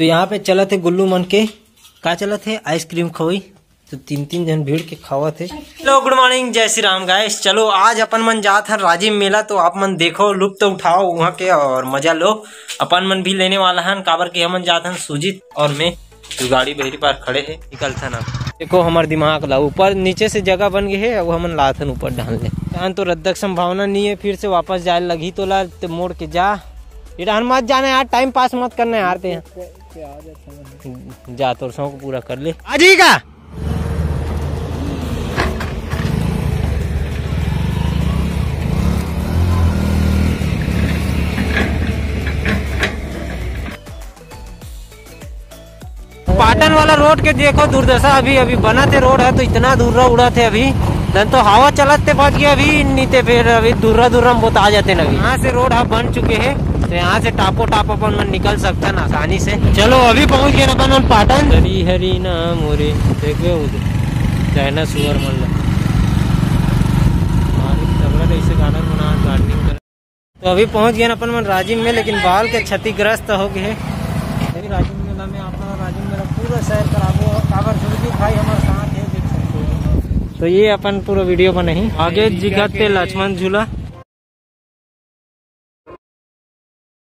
तो यहाँ पे चला थे गुल्लू मन के। का चला थे आइसक्रीम खोई। तो तीन तीन जन भीड़ के खावा थे हेलो गुड मॉर्निंग जय श्री राम गाइस चलो आज अपन मन जात हन राजीव मेला तो आप मन देखो लुप्त तो उठाओ वहाँ के और मज़ा लो। अपन मन भी लेने वाला है काबर के हमन जात हन सुजीत और मैं। जो गाड़ी बहरी पार खड़े है निकल निकलता ना देखो हमारे दिमाग ला ऊपर नीचे से जगह बन गई है अब हमन लाथन ऊपर डाल ले तो रद्दक संभावना नहीं है फिर से वापस जाए लगी तो ला तो मोड़ के जा। इधर मत जाना यार टाइम पास मत करना यार ते। जा तो शौक पूरा कर ले। आ जाएगा पाटन वाला रोड के देखो दुर्दशा अभी अभी बना थे रोड है तो इतना दूर रहा उड़ा थे अभी। धन तो हवा चलते पहुँच गया अभी नीचे फिर अभी दूर दूर हम बहुत आ जाते ना अभी। यहाँ से रोड अब बन चुके हैं तो यहाँ से टापो टापो अपन मन निकल सकते हैं आसानी से। चलो अभी पहुँच गए अपन मन पाटन। हरी हरी नाम मोरे देखो उधर चाइना सुअर मन तो अभी पहुँच गए अपन मन राजिम में लेकिन बाल के क्षतिग्रस्त हो गए राजिम मेला में अपना राजिम मेला पूरा सैर कराबो काबर सुरजीत भाई हमारे साथ है देख सकते हो तो ये अपन पूरा वीडियो बने ही। आगे जिगत लक्ष्मण झूला।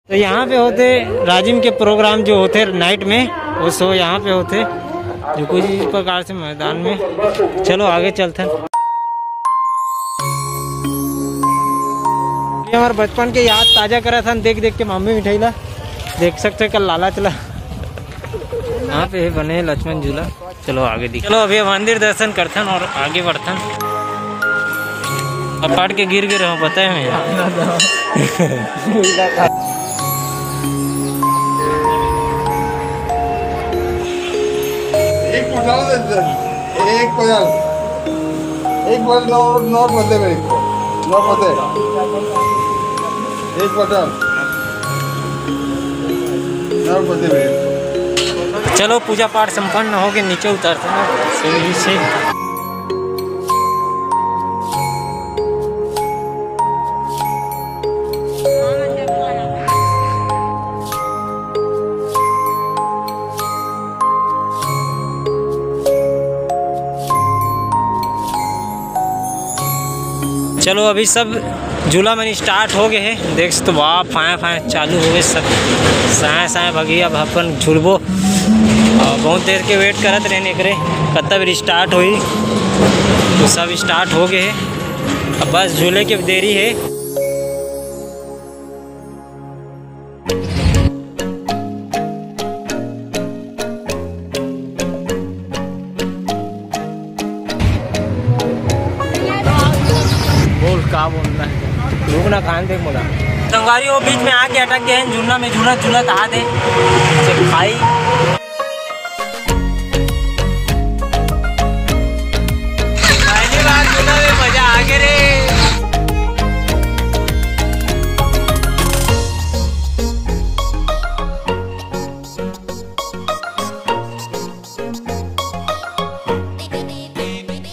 तो यहाँ पे होते राजिम के प्रोग्राम जो होते नाइट में वो शो यहाँ पे होते जो कुछ इस प्रकार से मैदान में। चलो आगे चलते हैं। हमारे बचपन के याद ताज़ा करा था देख देख के मामी मिठाई ला। देख सकते कल लाला चला। यहाँ पे बने लक्ष्मण झूला। चलो आगे दिख चलो, अभी मंदिर दर्शन करथन और आगे बढ़थन अब पाट के गिर गिर पता है एक उठाओ एक पचास नोट नोट मेरे को। मध्य एक मध्य मेरे चलो पूजा पाठ संपन्न हो गए नीचे उतरते हैं सीढ़ी से चलो अभी सब झूला मैंने स्टार्ट हो गए है। देख तो वाह फाए फाए चालू हो गए सब। साए साए भगी अब अपन झूलबो। बहुत देर के वेट करत रहने करे कब तक स्टार्ट हुई। तो सब स्टार्ट हो गए अब बस झूले की देरी है। बोल का बोलना है? लोग ना खान देख बोला संगारी वो बीच में आके अटक गए हैं। झूलना में झूला झूला कहा दे? खाई।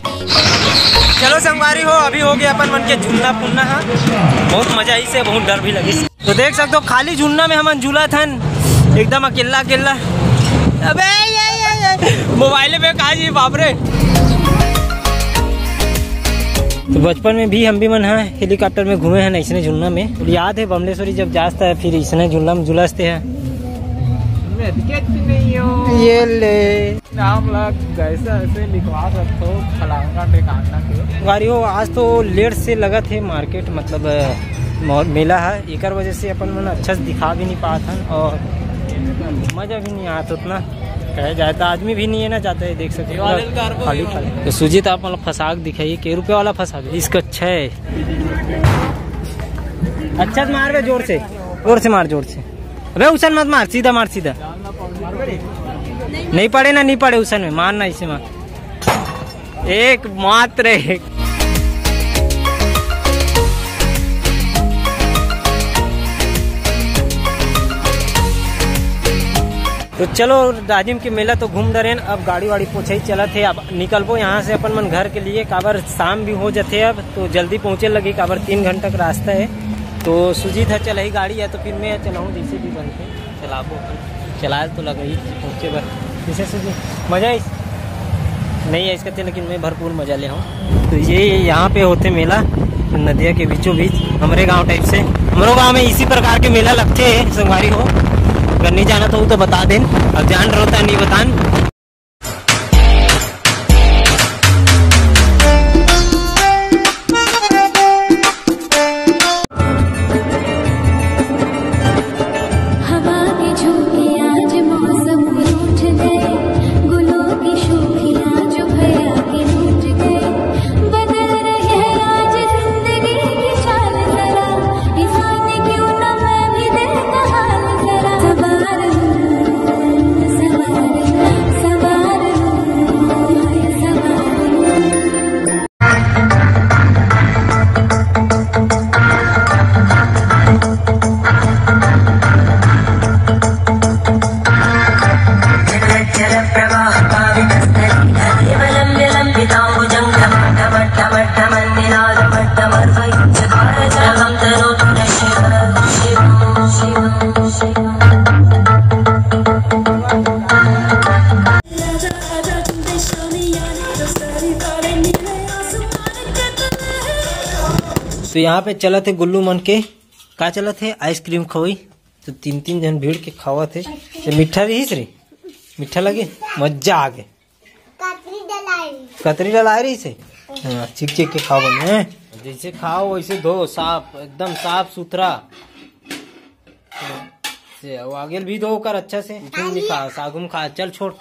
चलो संगवारी हो, अभी हो गया अपन मन के झूलना पुन्ना हा। बहुत मज़ा आई से, बहुत डर भी लगी तो देख सकते हो, खाली झूलना में हम झूला थन। एकदम अकेला अकेला अबे मोबाइल पे कहा जी बापरे बचपन में भी हम भी मन है हेलीकॉप्टर में घूमे हैं ऐसने झूलना में। याद है बमलेश्वरी जब जाता है फिर इसने झूलना में झुलसते हैं। ये ले। नाम लग कैसे ऐसे लिखवा रखो के हो आज तो लेट से लगा थे मार्केट मतलब मेला है। एक वजह से अपन मन अच्छा से दिखा भी नहीं पाता और मज़ा भी नहीं आता उतना। कहे जाए तो आदमी भी नहीं है ना जाता है देख सकते हो खाली खाली। तो सुजीत आप मतलब फसाक दिखाइए के रुपए वाला फसाक है? इसका अच्छा है अच्छा मार बे ज़ोर से ज़ोर से मार ज़ोर से। अबे उसन मत मार सीधा मार सीधा। नहीं पड़े ना नहीं पड़े उसन में मारना इसे मार एक मात्र एक। तो चलो, राजिम के मेला तो घूम डरे अब गाड़ी वाड़ी पोछे ही चला थे। अब निकलबो यहाँ से अपन मन घर के लिए। काबर शाम भी हो जाते अब तो जल्दी पहुँचे लगी। काबर तीन घंटा का रास्ता है। तो सुजीत है, चल ही गाड़ी है तो फिर मैं चलाऊँ जैसे भी बनते चलाबो चलाए तो लग रही पहुँचे बर किसे से जी मज़ा आई? नहीं है इसका थे लेकिन मैं भरपूर मज़ा ले हूँ तो ये यहाँ पे होते मेला, नदिया के बीचों बीच हमारे गाँव टाइप से। हमारे गाँव में इसी प्रकार के मेला लगते हैं संगवारी हो अगर नहीं जाना तो वो तो बता दें। अब जान रहा होता नहीं बतान। तो यहाँ पे चला थे गुल्लू मन के। का चला थे आइसक्रीम खोई। तो तीन तीन जन भीड़ के खावा थे तो मीठा रही? रे मीठा लगे? मज़ा आ गए कतरी डला रही से हाँ। चिक चिक के खाओ बने जैसे खाओ वैसे धो साफ़ एकदम साफ़ सुथरा। से वो आगे भी धो कर अच्छा से। खा सागुम खा चल छोड़।